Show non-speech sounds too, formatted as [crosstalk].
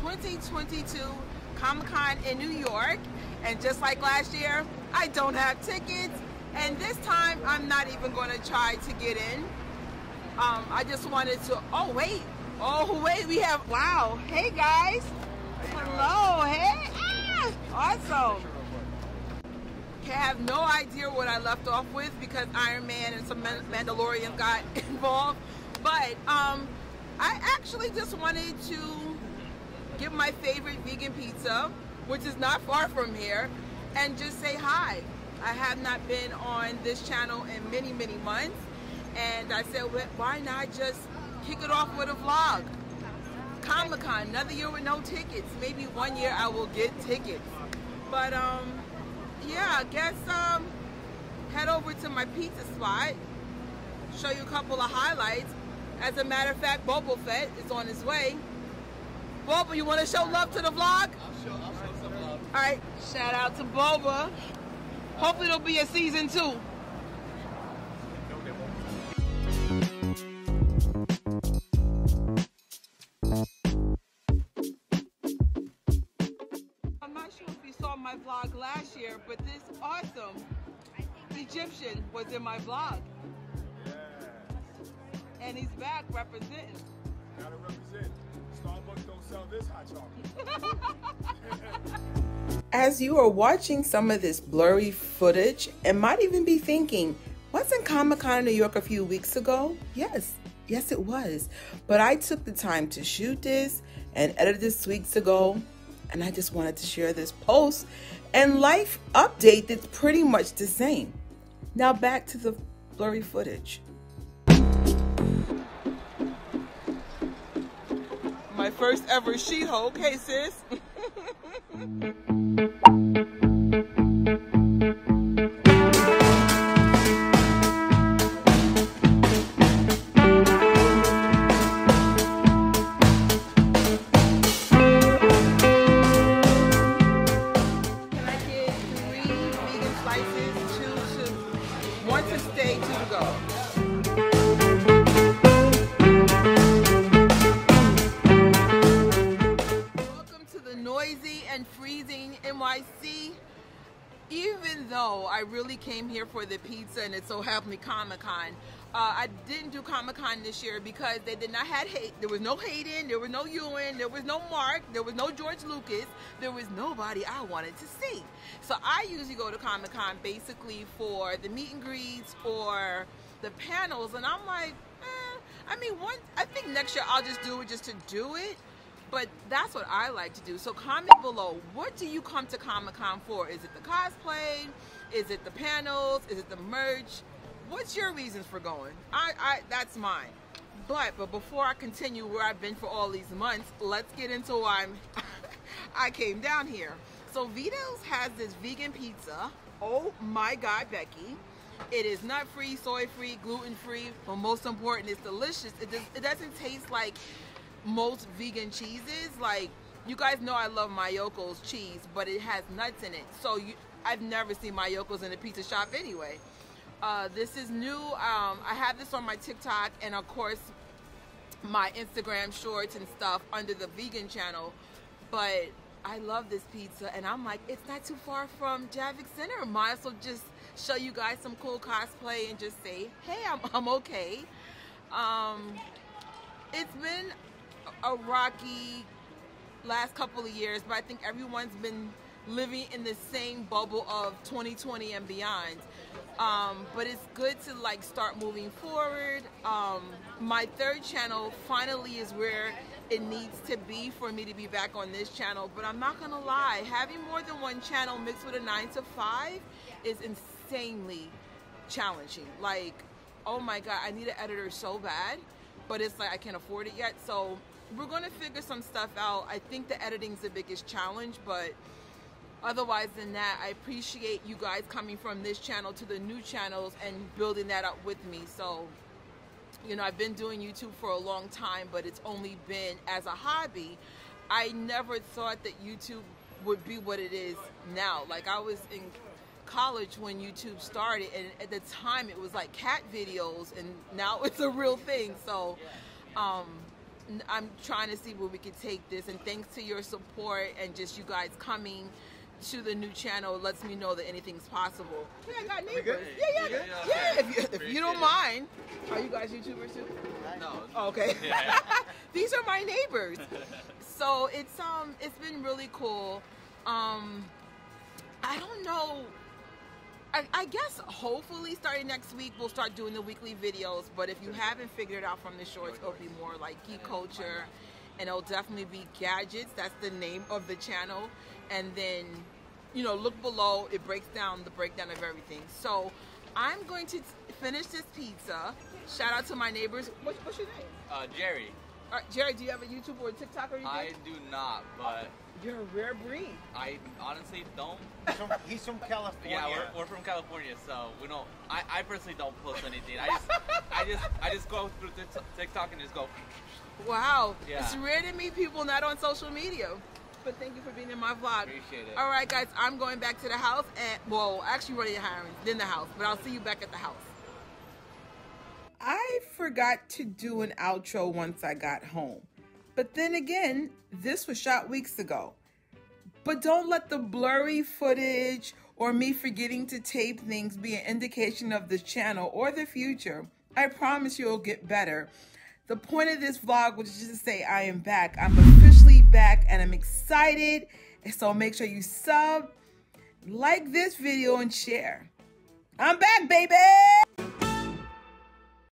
2022 Comic-Con in New York. And just like last year, I don't have tickets. And this time, I'm not even going to try to get in. Um, I just wanted to, oh wait, oh wait, we have, wow. Hey guys. Hello, hey. Ah, awesome. I have no idea what I left off with because Iron Man and some Mandalorian got [laughs] involved. But um, I actually just wanted to get my favorite vegan pizza, which is not far from here, and just say hi. I have not been on this channel in many, many months. And I said, why not just kick it off with a vlog? Comic-Con, another year with no tickets. Maybe one year I will get tickets. But um, yeah, I guess um, head over to my pizza spot, show you a couple of highlights. As a matter of fact, Boba Fett is on his way. Boba, you want to show love to the vlog? I'll show, I'll show some love. All right, shout out to Boba. Hopefully there'll be a season two. I'm not sure if you saw my vlog last year, but this awesome Egyptian was in my vlog. Yeah, And he's back representing. gotta represent. Starbucks don't sell this hot chocolate. [laughs] As you are watching some of this blurry footage and might even be thinking, wasn't Comic Con in New York a few weeks ago? Yes, yes, it was. But I took the time to shoot this and edit this weeks ago, and I just wanted to share this post and life update that's pretty much the same. Now back to the blurry footage. First ever She Hulk. Hey, sis. [laughs] noisy and freezing NYC. Even though I really came here for the pizza and it so happened to Comic Con, uh, I didn't do Comic Con this year because they did not have hate. There was no Hayden, there was no Ewan, there was no Mark, there was no George Lucas, there was nobody I wanted to see. So I usually go to Comic Con basically for the meet and greets or the panels, and I'm like, eh. I mean, one. I think next year I'll just do it just to do it. But that's what I like to do. So comment below, what do you come to Comic Con for? Is it the cosplay? Is it the panels? Is it the merch? What's your reasons for going? I, I that's mine. But but before I continue where I've been for all these months, let's get into why I'm [laughs] I came down here. So Vito's has this vegan pizza. Oh my god, Becky. It is nut free, soy free, gluten free, but most important, it's delicious. It, does, it doesn't taste like most vegan cheeses. Like you guys know I love Miyoko's cheese, but it has nuts in it. So you, I've never seen Miyoko's in a pizza shop anyway. Uh, this is new. Um, I have this on my TikTok and of course my Instagram shorts and stuff under the vegan channel. But I love this pizza and I'm like, it's not too far from Javits Center. Might as well just show you guys some cool cosplay and just say, hey, I'm, I'm okay. Um, it's been a rocky last couple of years, but I think everyone's been living in the same bubble of 2020 and beyond. Um, but it's good to like start moving forward. Um, my third channel finally is where it needs to be for me to be back on this channel. But I'm not gonna lie, having more than one channel mixed with a nine to five is insanely challenging. Like, oh my god, I need an editor so bad, but it's like I can't afford it yet. So we're gonna figure some stuff out. I think the editing's the biggest challenge, but otherwise than that, I appreciate you guys coming from this channel to the new channels and building that up with me. So, you know, I've been doing YouTube for a long time, but it's only been as a hobby. I never thought that YouTube would be what it is now. Like I was in college when YouTube started, and at the time it was like cat videos, and now [laughs] it's a real thing. So, um, I'm trying to see where we could take this. And thanks to your support and just you guys coming to the new channel lets me know that anything's possible. Yeah, I got neighbors. Yeah, yeah, yeah. Yeah, yeah. If you, if you don't mind, are you guys YouTubers too? No. Oh, okay. [laughs] Yeah. [laughs] These are my neighbors. [laughs] So it's um it's been really cool. Um I don't know. I, I guess hopefully starting next week we'll start doing the weekly videos. But if you haven't figured it out from the shorts, it'll be more like geek culture, and it'll definitely be gadgets. That's the name of the channel. And then, you know, look below. It breaks down the breakdown of everything. So I'm going to finish this pizza. Shout out to my neighbors. What, what's your name? Uh, Jerry, Uh, Jared, do you have a YouTube or a TikTok or anything? I do not, but You're a rare breed. I honestly don't. He's from, he's from California. Yeah, we're, we're from California, so we don't. I, I personally don't post anything. I just, [laughs] I just, I just go through TikTok and just go. Wow. Yeah. It's rare to meet people not on social media. But thank you for being in my vlog. Appreciate it. All right, guys, I'm going back to the house and, well, actually running errands, then the house, but I'll see you back at the house. I forgot to do an outro once I got home. But then again, this was shot weeks ago. But don't let the blurry footage or me forgetting to tape things be an indication of the channel or the future. I promise you it'll get better. The point of this vlog was just to say I am back. I'm officially back and I'm excited. So make sure you sub, like this video, and share. I'm back, baby!